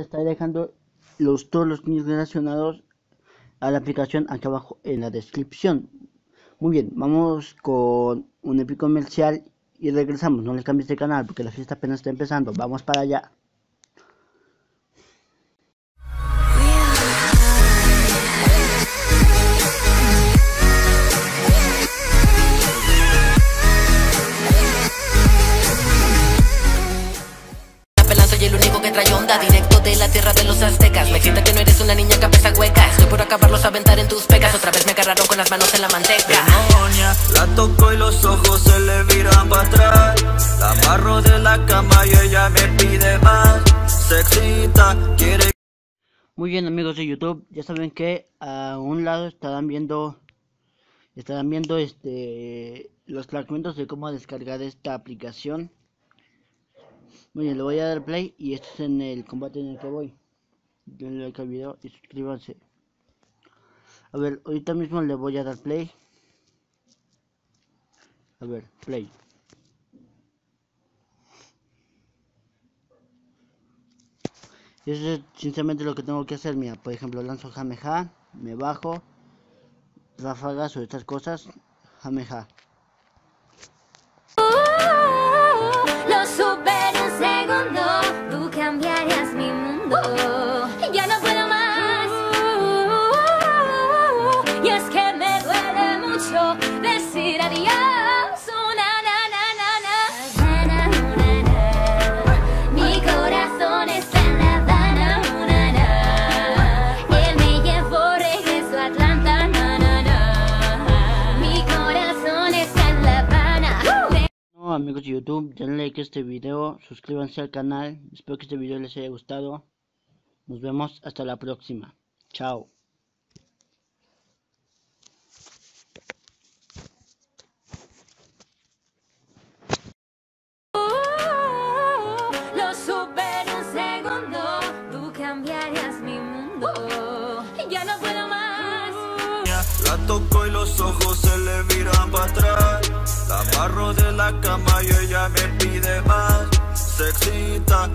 estaré dejando los, todos los links relacionados a la aplicación aquí abajo en la descripción. Muy bien, vamos con un épico comercial y regresamos. No les cambies de canal porque la fiesta apenas está empezando. Vamos para allá. trae onda Directo la tierra de los aztecas. Me siento que no eres una niña cabeza hueca Estoy por acabarlos a aventar en tus pecas. Otra vez me agarraron con las manos en la manteca. Demonia, la toco y los ojos se le viran para atrás. La amarro de la cama y ella me pide más. Se excita, quiere Muy bien amigos de YouTube, ya saben que a un lado estarán viendo estarán viendo este los fragmentos de cómo descargar esta aplicación muy bien, le voy a dar play y esto es en el combate en el que voy. Denle like al video y suscríbanse. A ver, ahorita mismo le voy a dar play. A ver, play. Eso es sinceramente lo que tengo que hacer. Mira, por ejemplo, lanzo Jameja, me bajo, ráfagas o estas cosas, Jameja. Amigos de YouTube, denle like a este video, suscríbanse al canal, espero que este video les haya gustado. Nos vemos hasta la próxima. Chao. cambiarías mi mundo. Uh, ya no puedo más. La toco y los ojos se le miran para atrás. La barro de la cama y ella me pide más. Se excita,